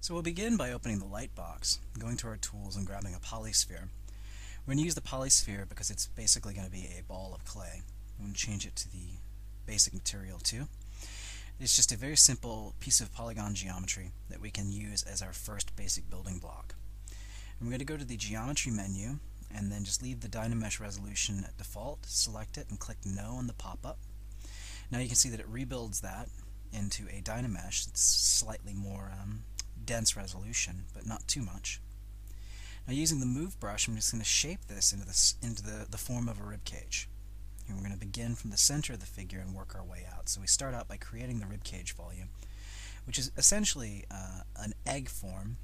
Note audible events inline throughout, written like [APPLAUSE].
So we'll begin by opening the light box, going to our tools and grabbing a polysphere. We're going to use the polysphere because it's basically going to be a ball of clay. I'm going to change it to the basic material too. It's just a very simple piece of polygon geometry that we can use as our first basic building block. And we're going to go to the geometry menu and then just leave the Dynamesh resolution at default, select it and click no on the pop-up. Now you can see that it rebuilds that into a Dynamesh. It's slightly more um, dense resolution, but not too much. Now using the move brush, I'm just going to shape this into, into the, the form of a rib cage. And we're going to begin from the center of the figure and work our way out. So we start out by creating the rib cage volume, which is essentially uh, an egg form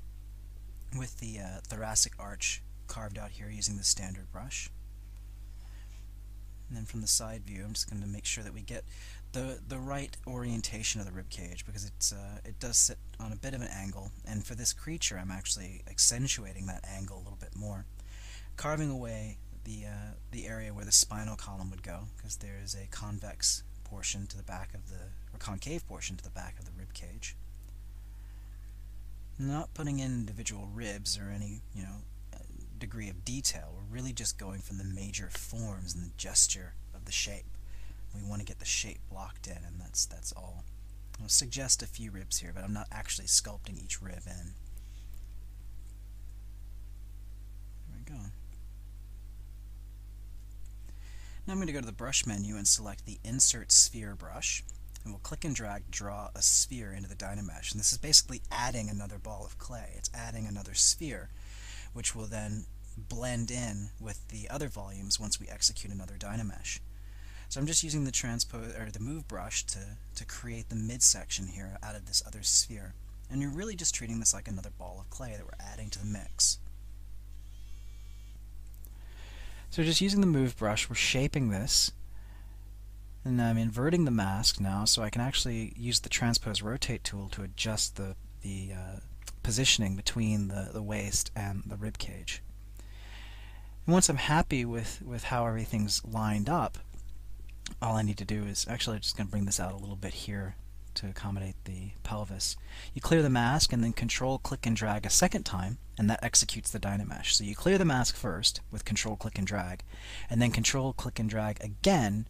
with the uh, thoracic arch carved out here using the standard brush. And then from the side view, I'm just going to make sure that we get the the right orientation of the rib cage because it's uh, it does sit on a bit of an angle. And for this creature I'm actually accentuating that angle a little bit more carving away the uh, the area where the spinal column would go because there is a convex portion to the back of the or concave portion to the back of the rib cage. Not putting in individual ribs or any you know degree of detail. We're really just going from the major forms and the gesture of the shape we want to get the shape blocked in, and that's that's all. I'll suggest a few ribs here, but I'm not actually sculpting each rib in. There we go. Now I'm going to go to the brush menu and select the Insert Sphere brush, and we'll click and drag draw a sphere into the Dynamesh. And this is basically adding another ball of clay. It's adding another sphere, which will then blend in with the other volumes once we execute another Dynamesh. So I'm just using the transpose or the move brush to, to create the midsection here out of this other sphere. And you're really just treating this like another ball of clay that we're adding to the mix. So just using the move brush, we're shaping this. And I'm inverting the mask now so I can actually use the transpose rotate tool to adjust the, the uh, positioning between the, the waist and the rib cage. And once I'm happy with, with how everything's lined up, all I need to do is, actually I'm just going to bring this out a little bit here to accommodate the pelvis. You clear the mask and then control click and drag a second time and that executes the Dynamesh. So you clear the mask first with control click and drag and then control click and drag again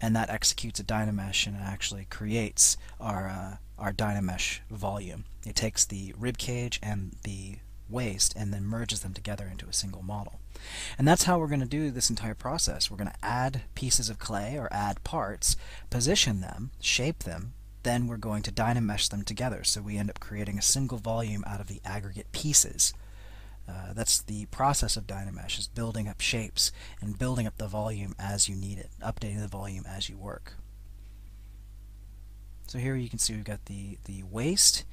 and that executes a Dynamesh and actually creates our, uh, our Dynamesh volume. It takes the rib cage and the waist and then merges them together into a single model. And that's how we're going to do this entire process. We're going to add pieces of clay or add parts, position them, shape them, then we're going to Dynamesh them together so we end up creating a single volume out of the aggregate pieces. Uh, that's the process of Dynamesh, is building up shapes and building up the volume as you need it, updating the volume as you work. So here you can see we've got the, the waist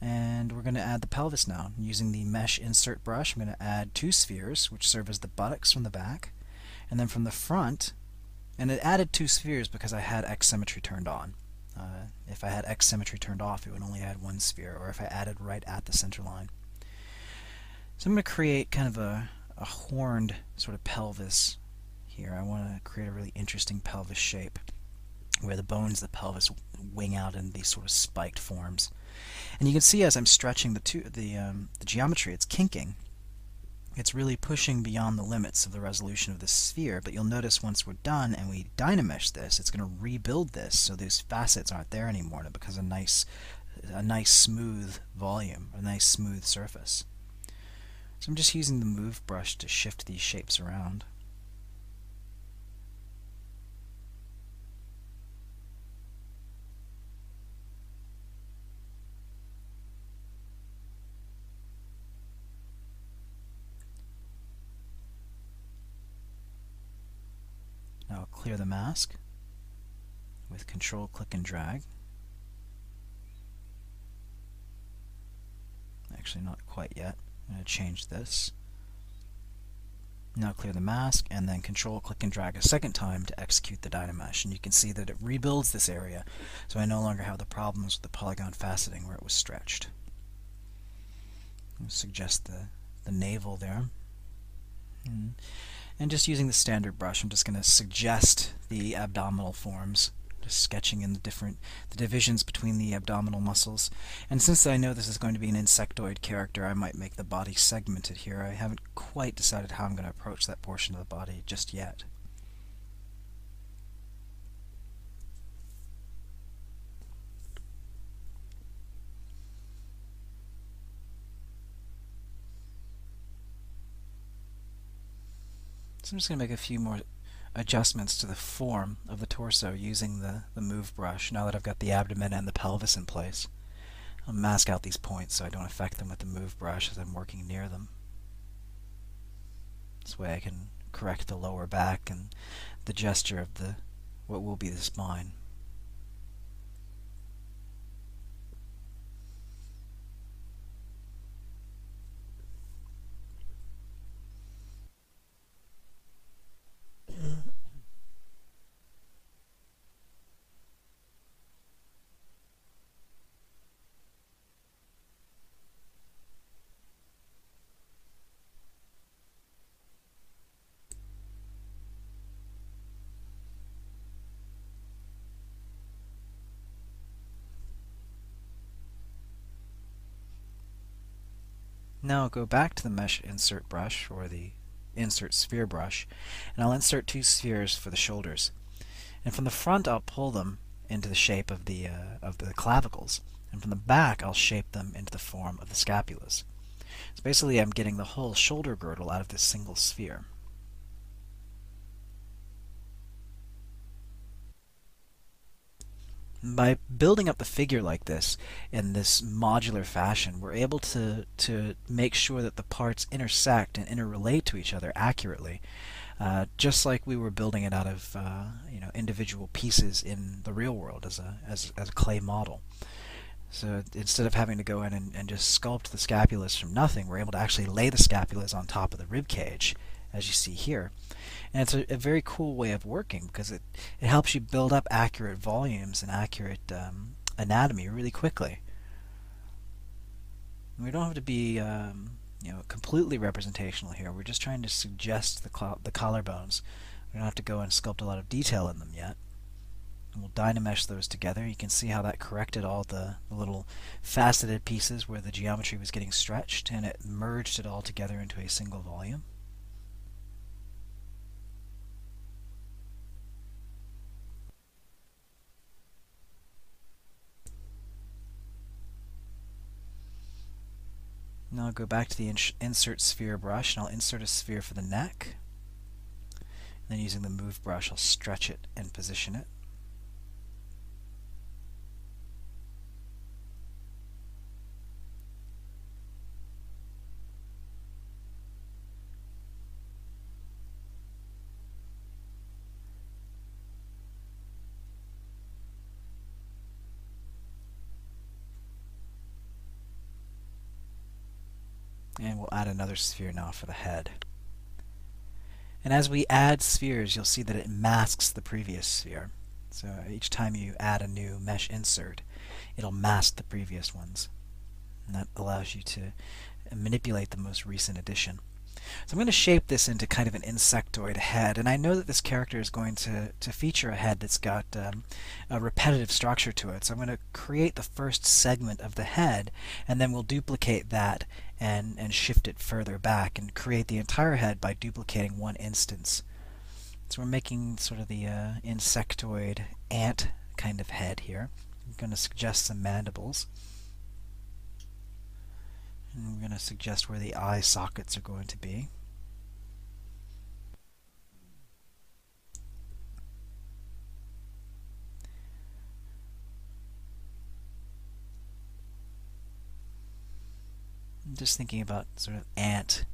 and we're going to add the pelvis now. Using the mesh insert brush, I'm going to add two spheres, which serve as the buttocks from the back. And then from the front, and it added two spheres because I had X symmetry turned on. Uh, if I had X symmetry turned off, it would only add one sphere, or if I added right at the center line. So I'm going to create kind of a, a horned sort of pelvis here. I want to create a really interesting pelvis shape where the bones of the pelvis wing out in these sort of spiked forms. And you can see as I'm stretching the, two, the, um, the geometry, it's kinking. It's really pushing beyond the limits of the resolution of the sphere, but you'll notice once we're done and we dynamesh this, it's going to rebuild this so those facets aren't there anymore and it becomes a nice, a nice smooth volume, a nice smooth surface. So I'm just using the move brush to shift these shapes around. Now clear the mask with control click and drag. Actually not quite yet. I'm going to change this. Now clear the mask and then control click and drag a second time to execute the Dynamesh and you can see that it rebuilds this area so I no longer have the problems with the polygon faceting where it was stretched. i suggest the, the navel there. And and just using the standard brush, I'm just going to suggest the abdominal forms just sketching in the different the divisions between the abdominal muscles. And since I know this is going to be an insectoid character, I might make the body segmented here. I haven't quite decided how I'm going to approach that portion of the body just yet. So I'm just going to make a few more adjustments to the form of the torso using the, the move brush now that I've got the abdomen and the pelvis in place. I'll mask out these points so I don't affect them with the move brush as I'm working near them. This way I can correct the lower back and the gesture of the what will be the spine. Now go back to the mesh insert brush, or the insert sphere brush, and I'll insert two spheres for the shoulders. And from the front I'll pull them into the shape of the, uh, of the clavicles, and from the back I'll shape them into the form of the scapulas. So basically I'm getting the whole shoulder girdle out of this single sphere. By building up the figure like this in this modular fashion, we're able to, to make sure that the parts intersect and interrelate to each other accurately, uh, just like we were building it out of uh, you know individual pieces in the real world as a, as, as a clay model. So instead of having to go in and, and just sculpt the scapulas from nothing, we're able to actually lay the scapulas on top of the rib cage, as you see here. And it's a, a, very cool way of working because it, it helps you build up accurate volumes and accurate um, anatomy really quickly. And we don't have to be um, you know, completely representational here. We're just trying to suggest the, the collarbones. We don't have to go and sculpt a lot of detail in them yet. And we'll dynamesh those together. You can see how that corrected all the, the little faceted pieces where the geometry was getting stretched and it merged it all together into a single volume. Now I'll go back to the ins insert sphere brush and I'll insert a sphere for the neck. And then using the move brush I'll stretch it and position it. Add another sphere now for the head. And as we add spheres, you'll see that it masks the previous sphere. So each time you add a new mesh insert, it'll mask the previous ones. And that allows you to manipulate the most recent addition. So I'm going to shape this into kind of an insectoid head, and I know that this character is going to, to feature a head that's got um, a repetitive structure to it. So I'm going to create the first segment of the head, and then we'll duplicate that and, and shift it further back and create the entire head by duplicating one instance. So we're making sort of the uh, insectoid ant kind of head here. I'm going to suggest some mandibles. And we're going to suggest where the eye sockets are going to be. I'm just thinking about sort of ant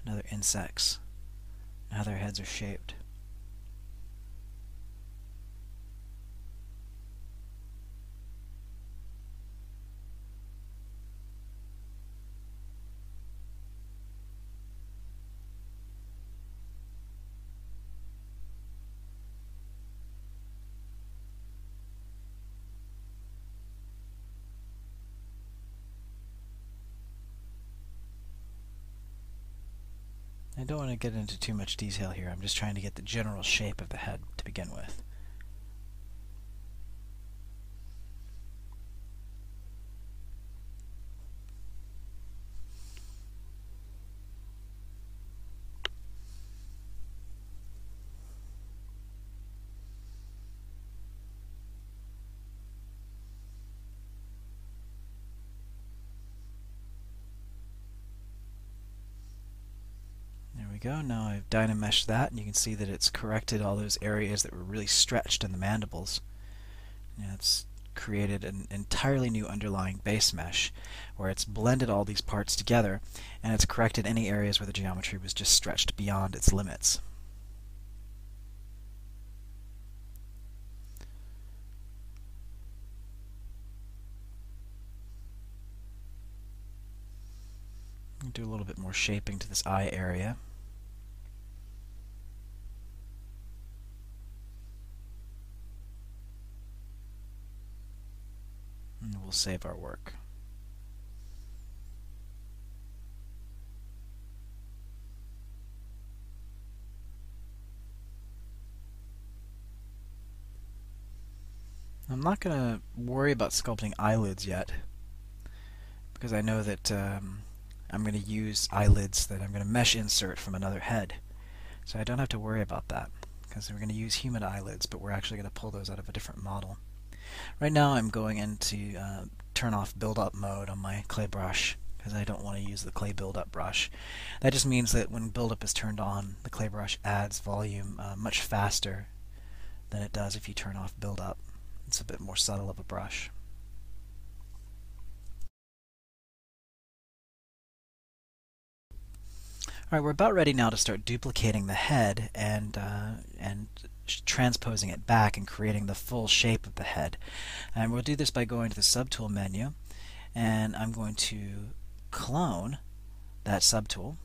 and other insects and how their heads are shaped. I don't want to get into too much detail here. I'm just trying to get the general shape of the head to begin with. We go. Now I've dynameshed that, and you can see that it's corrected all those areas that were really stretched in the mandibles. And it's created an entirely new underlying base mesh where it's blended all these parts together and it's corrected any areas where the geometry was just stretched beyond its limits. Do a little bit more shaping to this eye area. And we'll save our work. I'm not going to worry about sculpting eyelids yet because I know that um, I'm going to use eyelids that I'm going to mesh insert from another head. So I don't have to worry about that because we're going to use human eyelids, but we're actually going to pull those out of a different model. Right now I'm going into uh, turn off build-up mode on my clay brush because I don't want to use the clay build-up brush. That just means that when build-up is turned on, the clay brush adds volume uh, much faster than it does if you turn off build-up. It's a bit more subtle of a brush. Alright, we're about ready now to start duplicating the head and, uh, and transposing it back and creating the full shape of the head. And we'll do this by going to the subtool menu and I'm going to clone that subtool,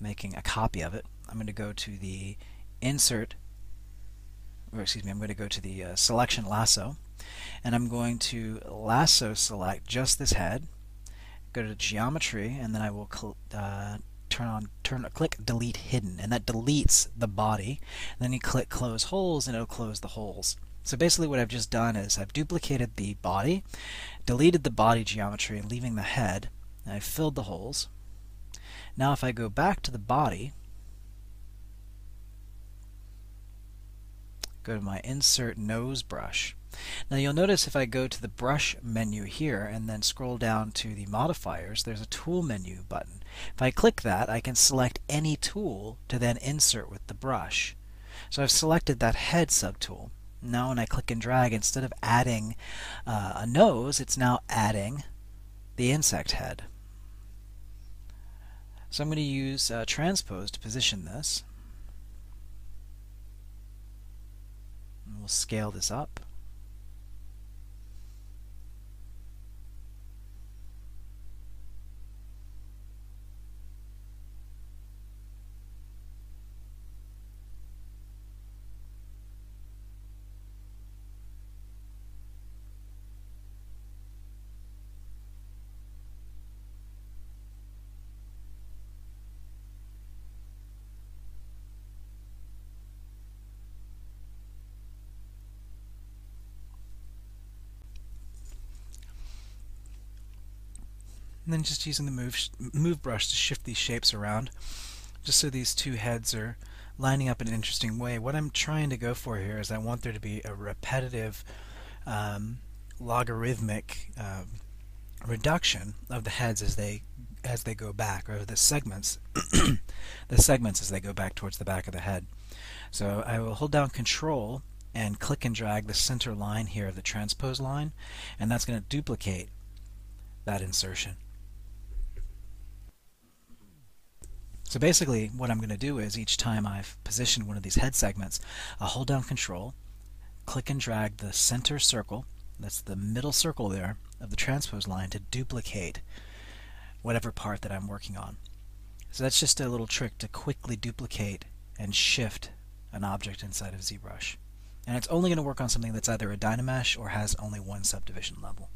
making a copy of it. I'm going to go to the insert, or excuse me, I'm going to go to the uh, selection lasso and I'm going to lasso select just this head, go to geometry and then I will uh, turn on turn click delete hidden and that deletes the body. And then you click close holes and it'll close the holes. So basically what I've just done is I've duplicated the body deleted the body geometry leaving the head and I've filled the holes. Now if I go back to the body go to my insert nose brush. Now you'll notice if I go to the brush menu here and then scroll down to the modifiers, there's a tool menu button. If I click that, I can select any tool to then insert with the brush. So I've selected that head subtool. Now when I click and drag, instead of adding uh, a nose, it's now adding the insect head. So I'm going to use uh, transpose to position this. And we'll scale this up. And then just using the move, move brush to shift these shapes around just so these two heads are lining up in an interesting way. What I'm trying to go for here is I want there to be a repetitive um, logarithmic um, reduction of the heads as they as they go back, or the segments, [COUGHS] the segments as they go back towards the back of the head. So I will hold down Control and click and drag the center line here of the transpose line, and that's going to duplicate that insertion. So basically what I'm going to do is each time I've positioned one of these head segments, I'll hold down control, click and drag the center circle, that's the middle circle there of the transpose line to duplicate whatever part that I'm working on. So that's just a little trick to quickly duplicate and shift an object inside of ZBrush. And it's only going to work on something that's either a Dynamesh or has only one subdivision level.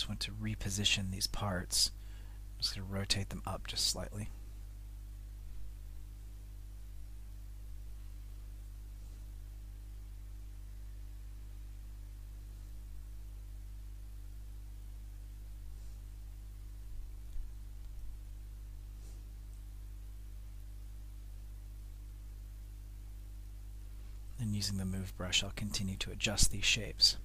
just want to reposition these parts. I'm just going to rotate them up just slightly. And using the move brush, I'll continue to adjust these shapes.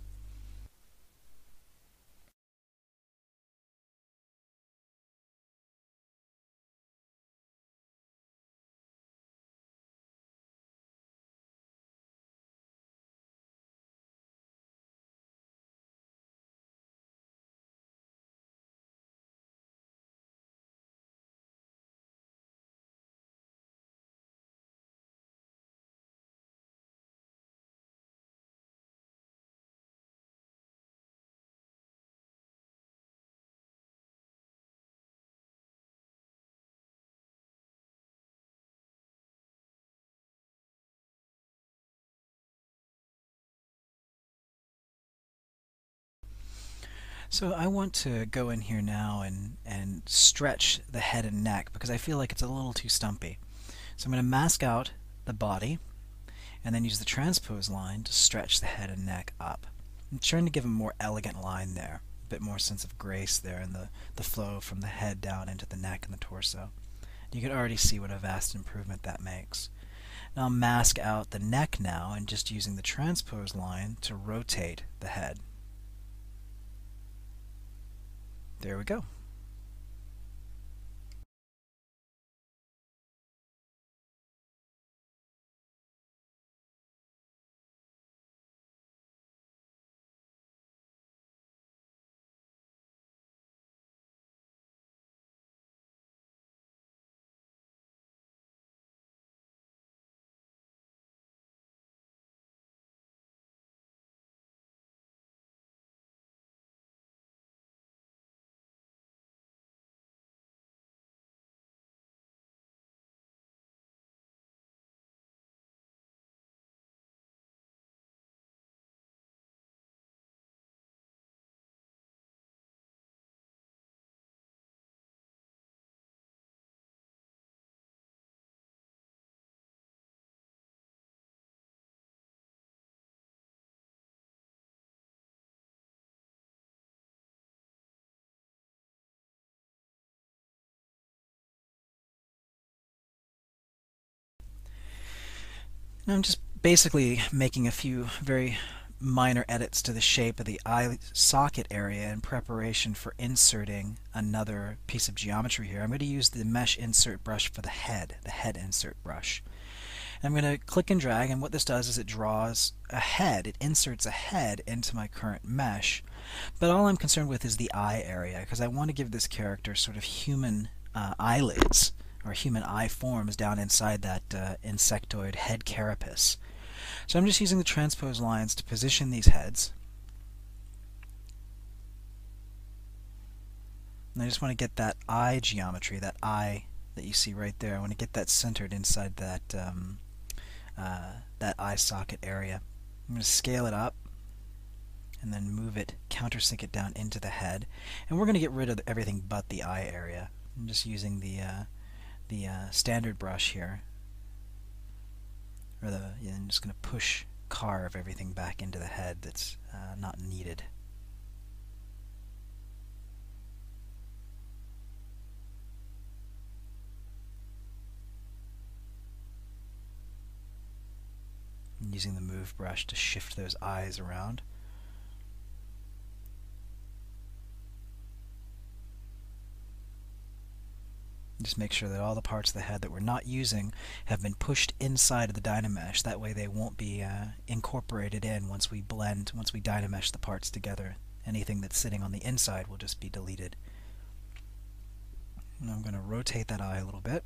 So I want to go in here now and, and stretch the head and neck because I feel like it's a little too stumpy. So I'm going to mask out the body and then use the transpose line to stretch the head and neck up. I'm trying to give a more elegant line there, a bit more sense of grace there in the, the flow from the head down into the neck and the torso. You can already see what a vast improvement that makes. Now I'll mask out the neck now and just using the transpose line to rotate the head. There we go. I'm just basically making a few very minor edits to the shape of the eye socket area in preparation for inserting another piece of geometry here. I'm going to use the mesh insert brush for the head, the head insert brush. And I'm going to click and drag and what this does is it draws a head, it inserts a head into my current mesh. But all I'm concerned with is the eye area because I want to give this character sort of human uh, eyelids or human eye forms down inside that uh, insectoid head carapace. So I'm just using the transpose lines to position these heads. And I just want to get that eye geometry, that eye that you see right there. I want to get that centered inside that um, uh, that eye socket area. I'm going to scale it up and then move it, countersink it down into the head. And we're going to get rid of everything but the eye area. I'm just using the uh, the uh, standard brush here. Or the, I'm just going to push carve everything back into the head that's uh, not needed. using the move brush to shift those eyes around. Just make sure that all the parts of the head that we're not using have been pushed inside of the Dynamesh. That way they won't be uh, incorporated in once we blend, once we Dynamesh the parts together. Anything that's sitting on the inside will just be deleted. And I'm going to rotate that eye a little bit.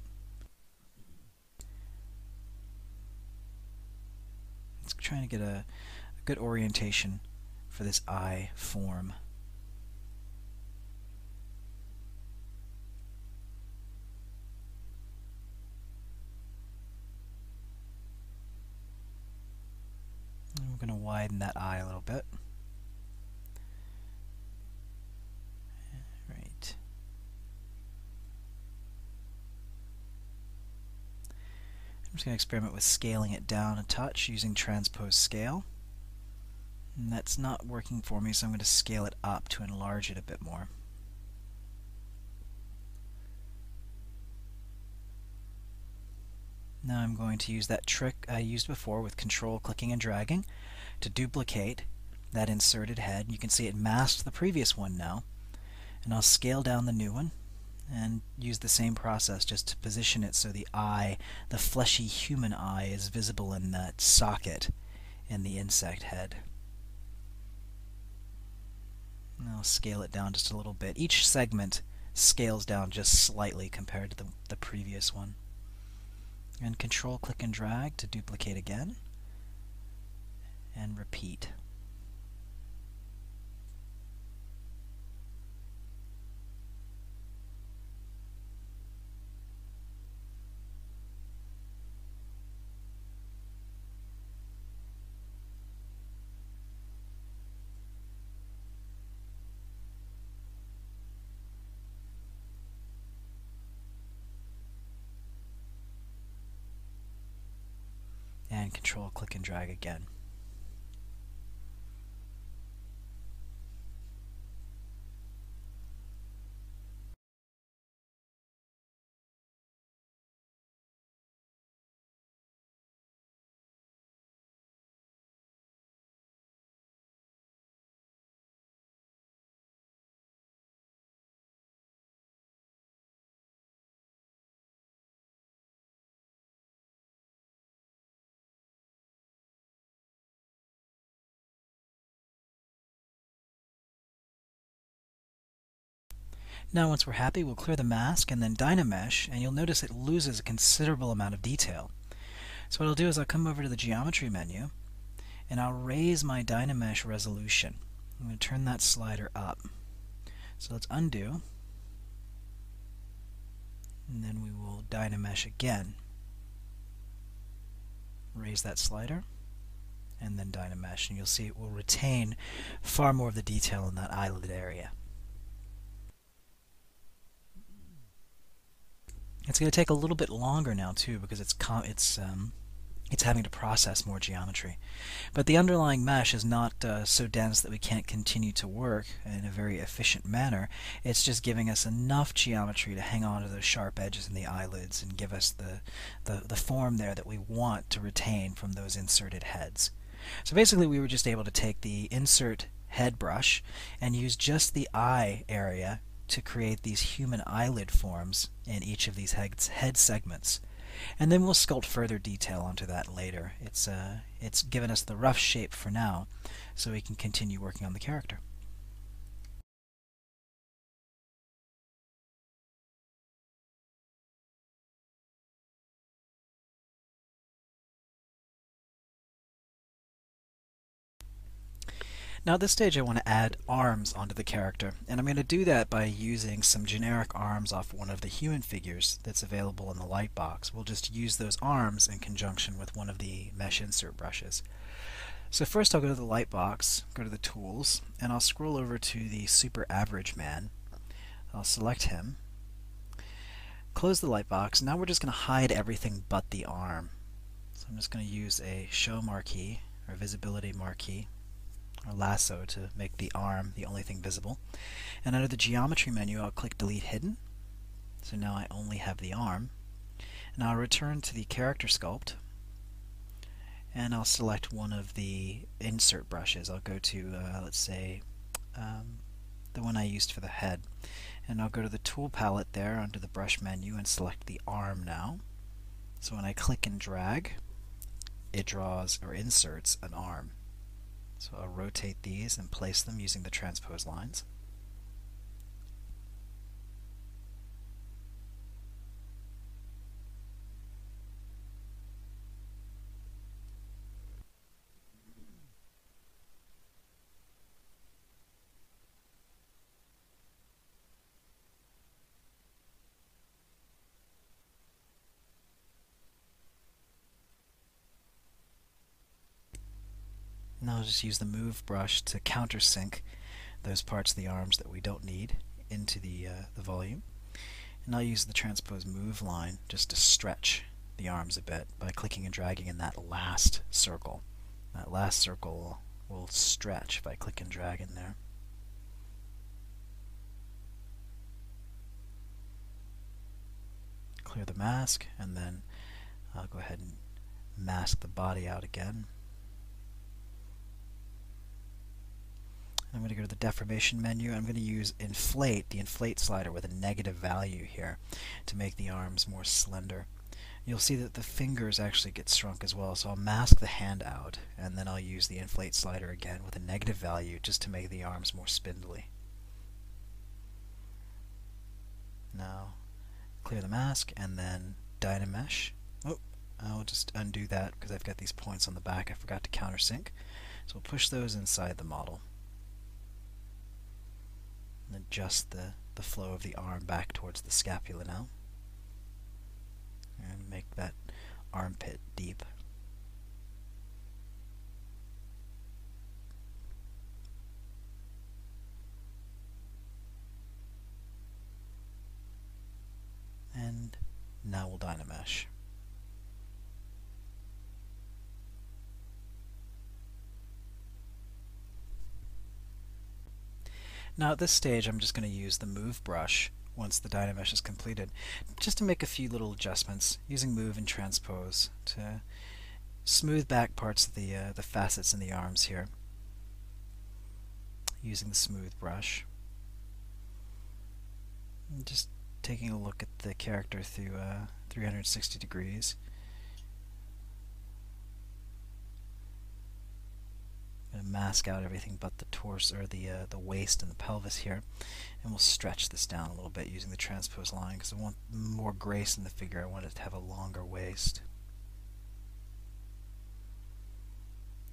It's trying to get a, a good orientation for this eye form. I'm going to widen that eye a little bit. Right. I'm just going to experiment with scaling it down a touch using transpose scale. And that's not working for me, so I'm going to scale it up to enlarge it a bit more. Now I'm going to use that trick I used before with control clicking and dragging to duplicate that inserted head. You can see it masked the previous one now. And I'll scale down the new one and use the same process just to position it so the eye, the fleshy human eye, is visible in that socket in the insect head. And I'll scale it down just a little bit. Each segment scales down just slightly compared to the, the previous one. And control click and drag to duplicate again and repeat. And control click and drag again. Now once we're happy, we'll clear the mask and then Dynamesh, and you'll notice it loses a considerable amount of detail. So what I'll do is I'll come over to the Geometry menu, and I'll raise my Dynamesh resolution. I'm going to turn that slider up. So let's undo, and then we will Dynamesh again. Raise that slider, and then Dynamesh, and you'll see it will retain far more of the detail in that eyelid area. It's going to take a little bit longer now too because it's it's um, it's having to process more geometry. But the underlying mesh is not uh, so dense that we can't continue to work in a very efficient manner. It's just giving us enough geometry to hang on to those sharp edges in the eyelids and give us the, the, the form there that we want to retain from those inserted heads. So basically we were just able to take the insert head brush and use just the eye area to create these human eyelid forms in each of these head, segments. And then we'll sculpt further detail onto that later. It's, uh, it's given us the rough shape for now, so we can continue working on the character. Now at this stage I want to add arms onto the character, and I'm going to do that by using some generic arms off one of the human figures that's available in the light box. We'll just use those arms in conjunction with one of the mesh insert brushes. So first I'll go to the light box, go to the Tools, and I'll scroll over to the Super Average Man. I'll select him, close the light box. now we're just going to hide everything but the arm. So I'm just going to use a Show Marquee, or Visibility Marquee, or lasso to make the arm the only thing visible. And under the geometry menu, I'll click delete hidden. So now I only have the arm. And I'll return to the character sculpt and I'll select one of the insert brushes. I'll go to, uh, let's say, um, the one I used for the head. And I'll go to the tool palette there under the brush menu and select the arm now. So when I click and drag, it draws or inserts an arm. So I'll rotate these and place them using the transpose lines. I'll just use the move brush to countersink those parts of the arms that we don't need into the, uh, the volume. And I'll use the transpose move line just to stretch the arms a bit by clicking and dragging in that last circle. That last circle will stretch if I click and drag in there. Clear the mask and then I'll go ahead and mask the body out again. I'm going to go to the deformation menu. I'm going to use inflate, the inflate slider with a negative value here to make the arms more slender. You'll see that the fingers actually get shrunk as well, so I'll mask the hand out, and then I'll use the inflate slider again with a negative value just to make the arms more spindly. Now, clear the mask, and then Dynamesh. Oh, I'll just undo that because I've got these points on the back I forgot to countersink. So we'll push those inside the model and adjust the, the flow of the arm back towards the scapula now. And make that armpit deep. And now we'll Dynamesh. Now at this stage I'm just going to use the Move brush once the Dynamesh is completed just to make a few little adjustments using Move and Transpose to smooth back parts of the, uh, the facets in the arms here using the Smooth brush. And just taking a look at the character through uh, 360 degrees. Going to mask out everything but the torso or the uh, the waist and the pelvis here. And we'll stretch this down a little bit using the transpose line because I want more grace in the figure. I want it to have a longer waist.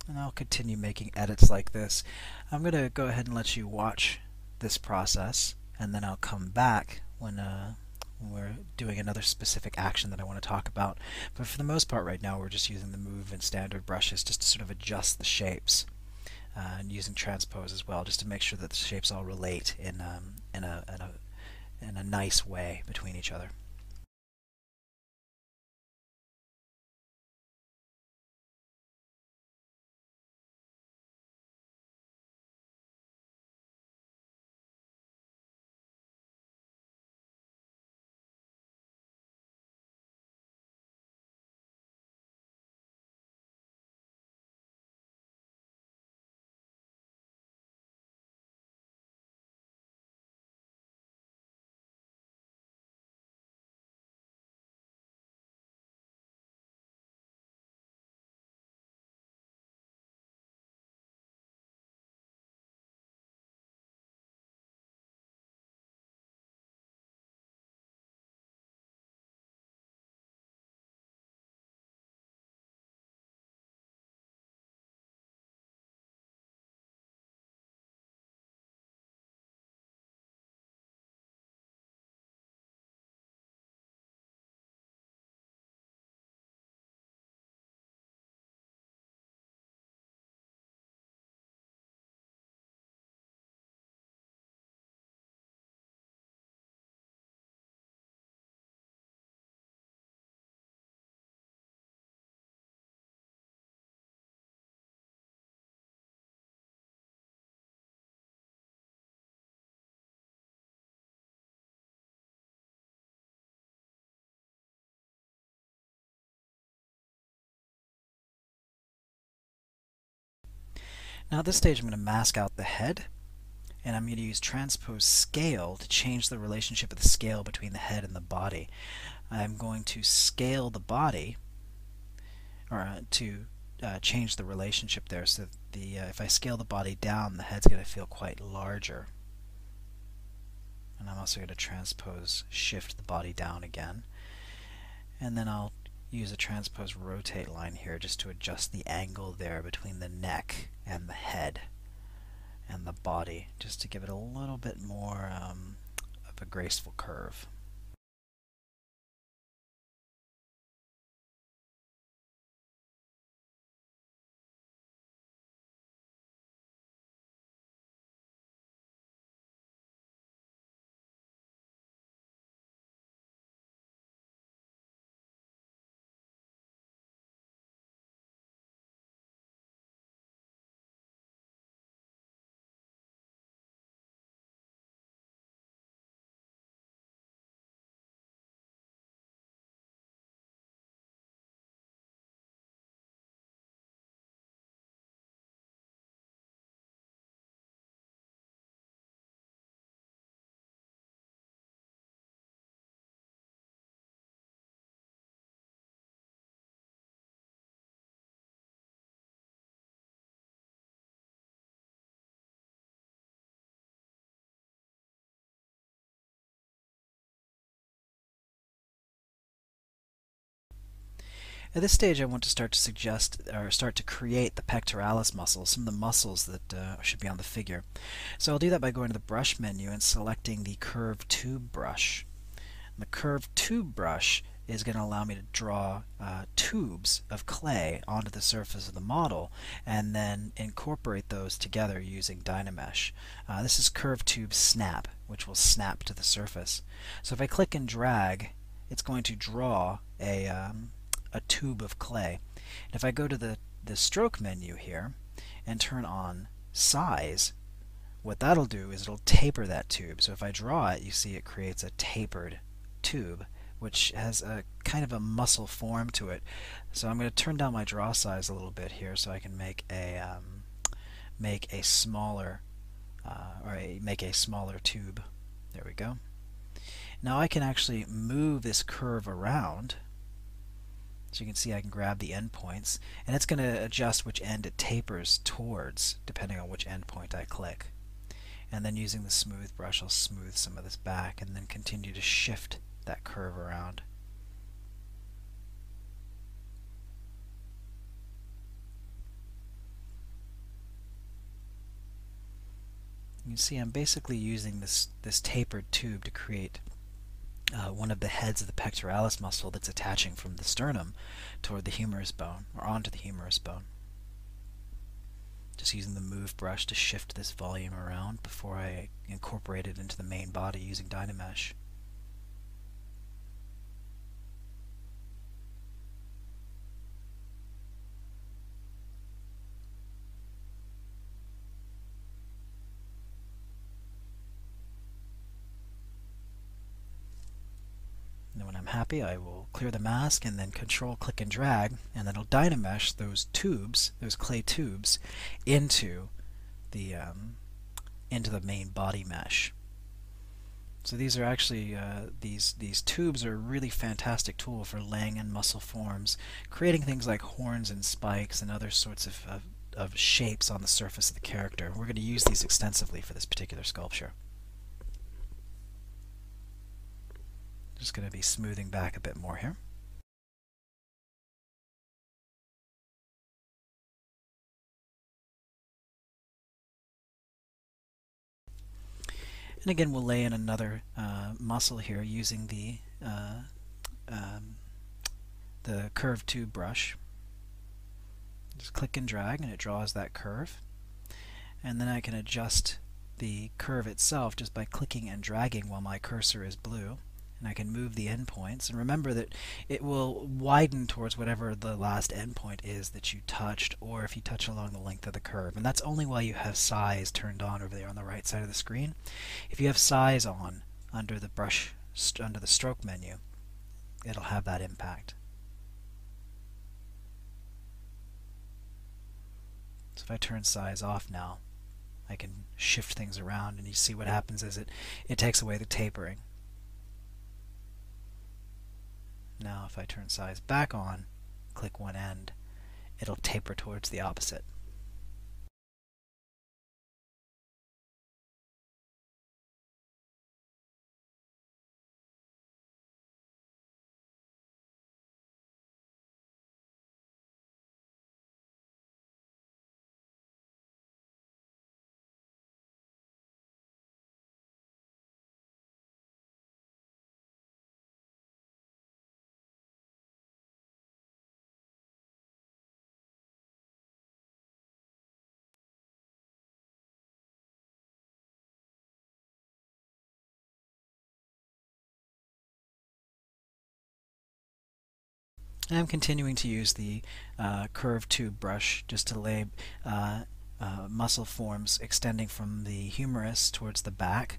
And I'll continue making edits like this. I'm going to go ahead and let you watch this process and then I'll come back when uh, when we're doing another specific action that I want to talk about. But for the most part right now we're just using the move and standard brushes just to sort of adjust the shapes uh, using transpose as well, just to make sure that the shapes all relate in, um, in, a, in, a, in a nice way between each other. Now at this stage I'm going to mask out the head and I'm going to use transpose scale to change the relationship of the scale between the head and the body. I'm going to scale the body or uh, to uh, change the relationship there so the uh, if I scale the body down the head's going to feel quite larger and I'm also going to transpose shift the body down again and then I'll use a transpose rotate line here just to adjust the angle there between the neck and the head and the body just to give it a little bit more um, of a graceful curve. At this stage, I want to start to suggest or start to create the pectoralis muscles, some of the muscles that uh, should be on the figure. So I'll do that by going to the brush menu and selecting the curved tube brush. And the curved tube brush is going to allow me to draw uh, tubes of clay onto the surface of the model and then incorporate those together using Dynamesh. Uh, this is curved tube snap, which will snap to the surface. So if I click and drag, it's going to draw a, um, a tube of clay. And if I go to the, the stroke menu here and turn on size, what that'll do is it'll taper that tube. So if I draw it, you see it creates a tapered tube which has a kind of a muscle form to it. So I'm going to turn down my draw size a little bit here so I can make a um, make a smaller uh, or a, make a smaller tube. There we go. Now I can actually move this curve around. So you can see I can grab the endpoints and it's going to adjust which end it tapers towards depending on which endpoint I click. And then using the smooth brush I'll smooth some of this back and then continue to shift that curve around. You can see I'm basically using this, this tapered tube to create uh, one of the heads of the pectoralis muscle that's attaching from the sternum toward the humerus bone, or onto the humerus bone. Just using the move brush to shift this volume around before I incorporate it into the main body using Dynamesh. I'm happy, I will clear the mask and then control click and drag and then it'll dynamesh those tubes, those clay tubes, into the um, into the main body mesh. So these are actually uh, these these tubes are a really fantastic tool for laying in muscle forms, creating things like horns and spikes and other sorts of, of, of shapes on the surface of the character. We're going to use these extensively for this particular sculpture. Just going to be smoothing back a bit more here. And again, we'll lay in another uh, muscle here using the uh, um, the curve tube brush. Just click and drag and it draws that curve. And then I can adjust the curve itself just by clicking and dragging while my cursor is blue and I can move the endpoints. And remember that it will widen towards whatever the last endpoint is that you touched, or if you touch along the length of the curve. And that's only while you have size turned on over there on the right side of the screen. If you have size on under the brush, under the stroke menu, it'll have that impact. So if I turn size off now, I can shift things around and you see what happens is it, it takes away the tapering. Now if I turn size back on, click one end, it'll taper towards the opposite. I'm continuing to use the uh, curved tube brush just to lay uh, uh, muscle forms extending from the humerus towards the back.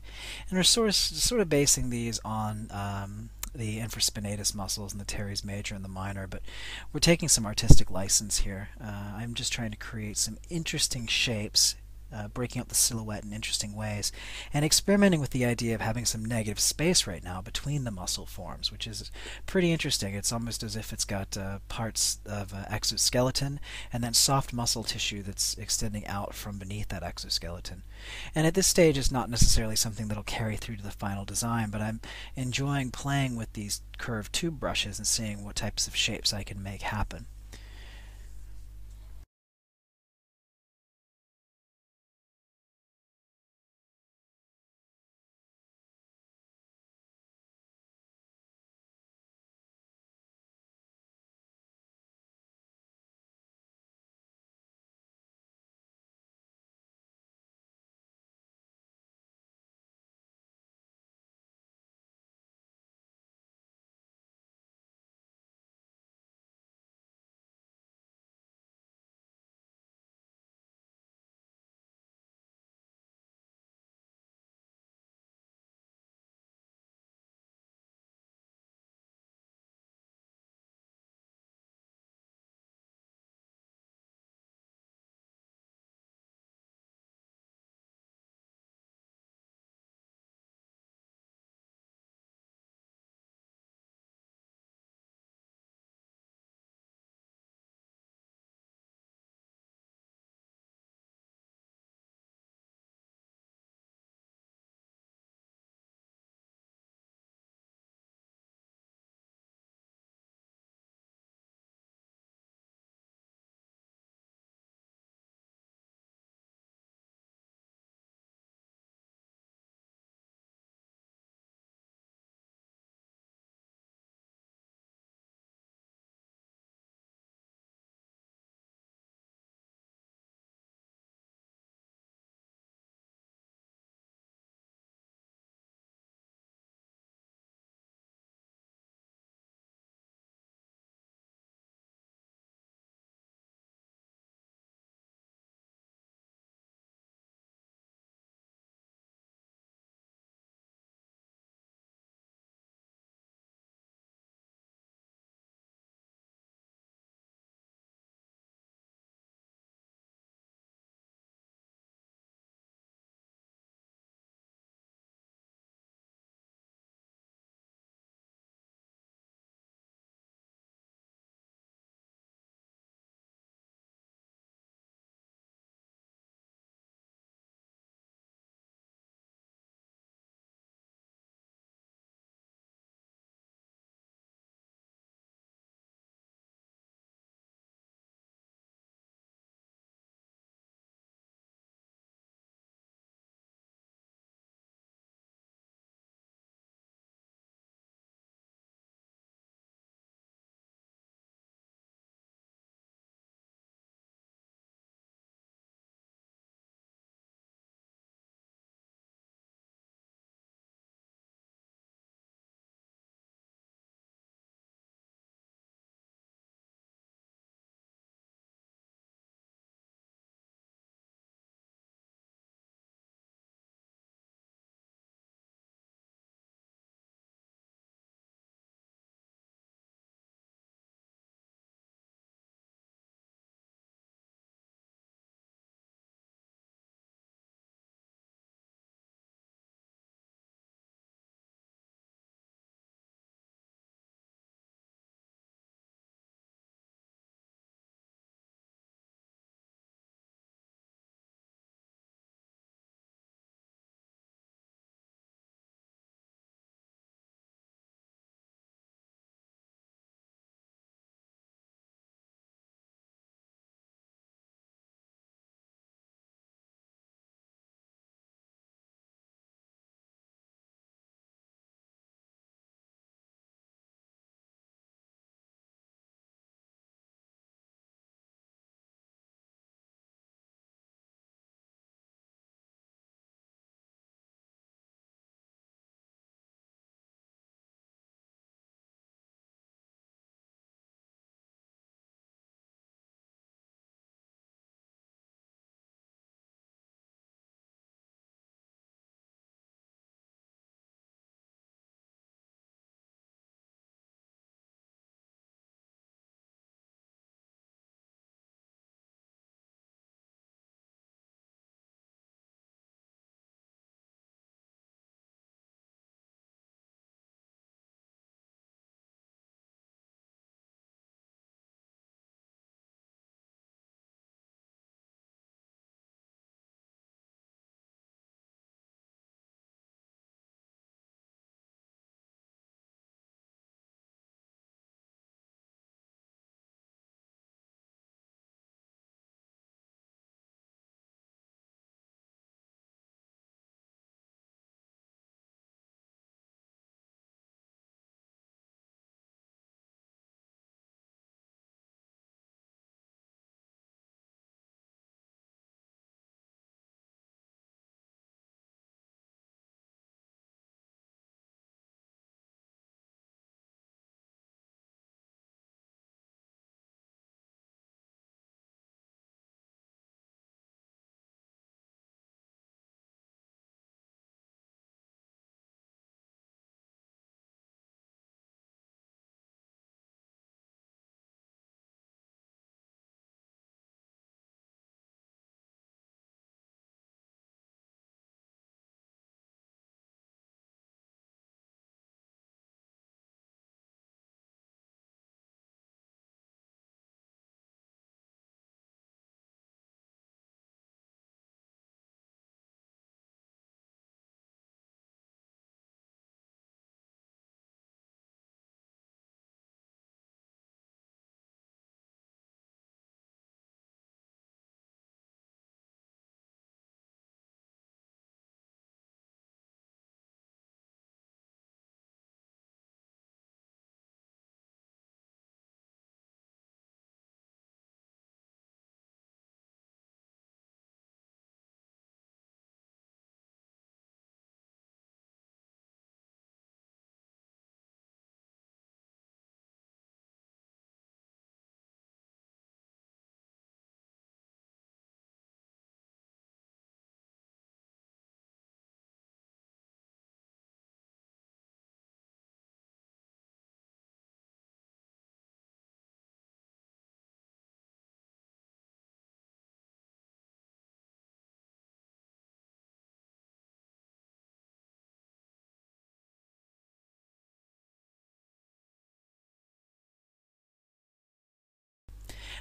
And we're sort of, sort of basing these on um, the infraspinatus muscles and the teres major and the minor, but we're taking some artistic license here. Uh, I'm just trying to create some interesting shapes uh, breaking up the silhouette in interesting ways, and experimenting with the idea of having some negative space right now between the muscle forms, which is pretty interesting. It's almost as if it's got uh, parts of uh, exoskeleton and then soft muscle tissue that's extending out from beneath that exoskeleton. And at this stage, it's not necessarily something that'll carry through to the final design, but I'm enjoying playing with these curved tube brushes and seeing what types of shapes I can make happen.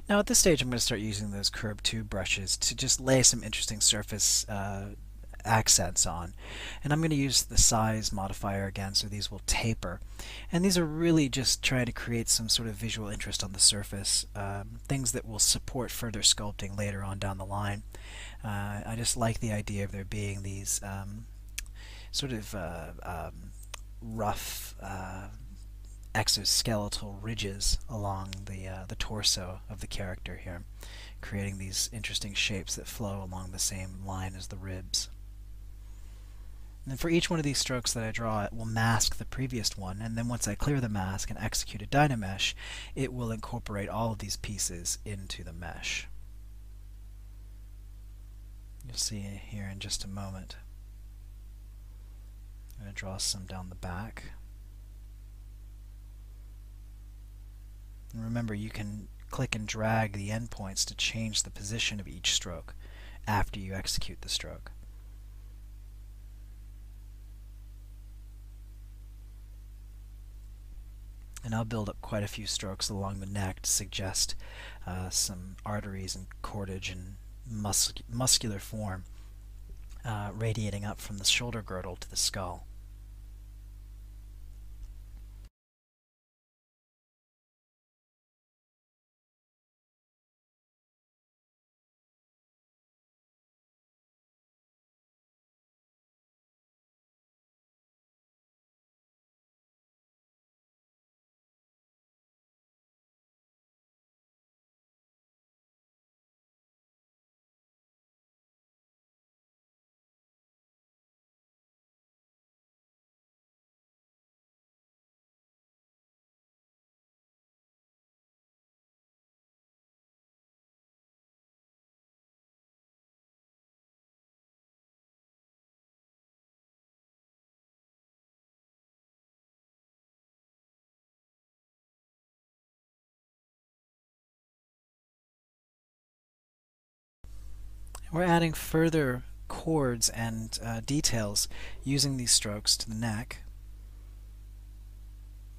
Now at this stage I'm going to start using those curved tube brushes to just lay some interesting surface uh, accents on. And I'm going to use the size modifier again so these will taper. And these are really just trying to create some sort of visual interest on the surface, um, things that will support further sculpting later on down the line. Uh, I just like the idea of there being these um, sort of uh, um, rough uh, exoskeletal ridges along the, uh, the torso of the character here, creating these interesting shapes that flow along the same line as the ribs. And for each one of these strokes that I draw, it will mask the previous one, and then once I clear the mask and execute a Dynamesh, it will incorporate all of these pieces into the mesh. You'll see here in just a moment. I'm going to draw some down the back. And remember, you can click and drag the endpoints to change the position of each stroke after you execute the stroke. and I'll build up quite a few strokes along the neck to suggest uh, some arteries and cordage and mus muscular form uh, radiating up from the shoulder girdle to the skull. We're adding further cords and uh, details using these strokes to the neck.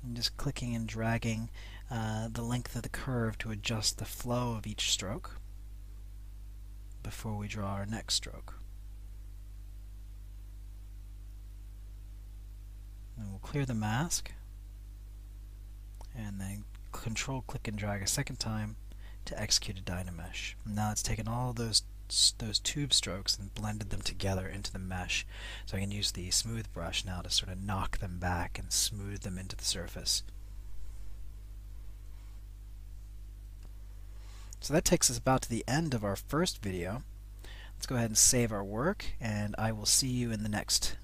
And just clicking and dragging uh, the length of the curve to adjust the flow of each stroke before we draw our next stroke. And we'll clear the mask and then control click and drag a second time to execute a Dynamesh. Now it's taken all those those tube strokes and blended them together into the mesh. So I can use the smooth brush now to sort of knock them back and smooth them into the surface. So that takes us about to the end of our first video. Let's go ahead and save our work and I will see you in the next